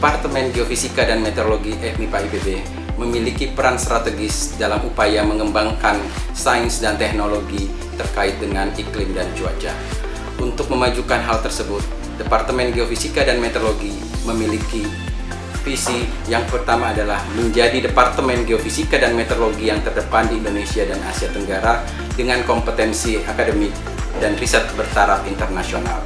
Departemen Geofisika dan Meteorologi FMIPA IPB memiliki peran strategis dalam upaya mengembangkan sains dan teknologi terkait dengan iklim dan cuaca. Untuk memajukan hal tersebut, Departemen Geofisika dan Meteorologi memiliki visi yang pertama adalah menjadi Departemen Geofisika dan Meteorologi yang terdepan di Indonesia dan Asia Tenggara dengan kompetensi akademik dan riset bertaraf internasional.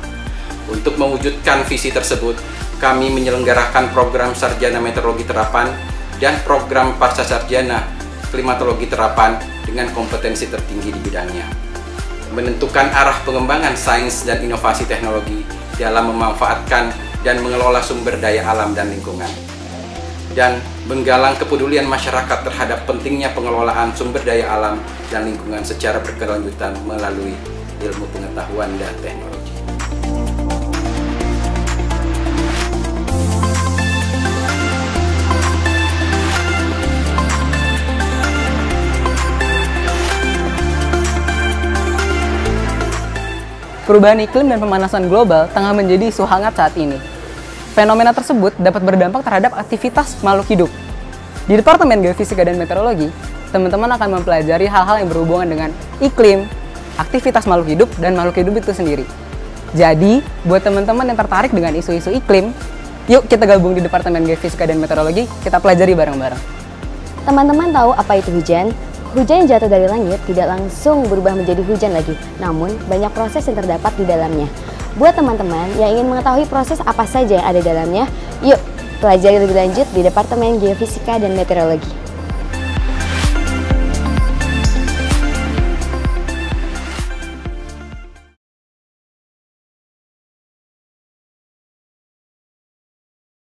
Untuk mewujudkan visi tersebut, kami menyelenggarakan program Sarjana Meteorologi Terapan dan program Pasca Sarjana Klimatologi Terapan dengan kompetensi tertinggi di bidangnya. Menentukan arah pengembangan sains dan inovasi teknologi dalam memanfaatkan dan mengelola sumber daya alam dan lingkungan. Dan menggalang kepedulian masyarakat terhadap pentingnya pengelolaan sumber daya alam dan lingkungan secara berkelanjutan melalui ilmu pengetahuan dan teknologi. Perubahan iklim dan pemanasan global tengah menjadi isu hangat saat ini. Fenomena tersebut dapat berdampak terhadap aktivitas makhluk hidup. Di Departemen Geofisika dan Meteorologi, teman-teman akan mempelajari hal-hal yang berhubungan dengan iklim, aktivitas makhluk hidup, dan makhluk hidup itu sendiri. Jadi, buat teman-teman yang tertarik dengan isu-isu iklim, yuk kita gabung di Departemen Geofisika dan Meteorologi, kita pelajari bareng-bareng. Teman-teman tahu apa itu hujan? Hujan yang jatuh dari langit tidak langsung berubah menjadi hujan lagi, namun banyak proses yang terdapat di dalamnya. Buat teman-teman yang ingin mengetahui proses apa saja yang ada di dalamnya, yuk pelajari lebih lanjut di Departemen Geofisika dan Meteorologi.